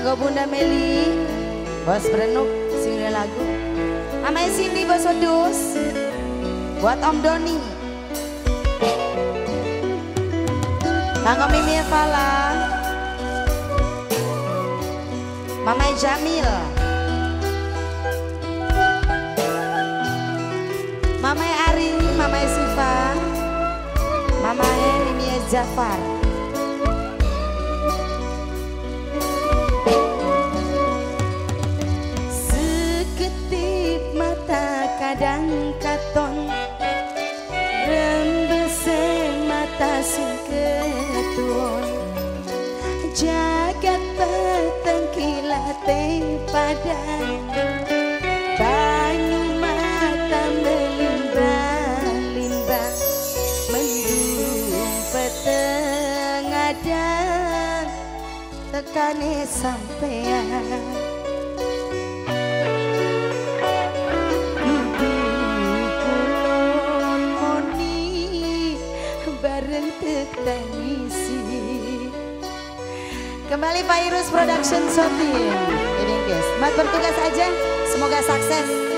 Kanggo Bunda Meli, Bos Brenuk, sing lagu. Namanya Cindy Bos Odus, buat Om Doni. Kanggo Mimi Fala, Mama Jamil, Mama Arin, Mama Siva, Mama Mimi Jafar. Jagat peteng kilate padang banyu mata melimbang-limbang mendung peteng ada tekane sampean Kembali Pak Irus Production Shooting. Ini guys, mat bertugas aja. Semoga sukses.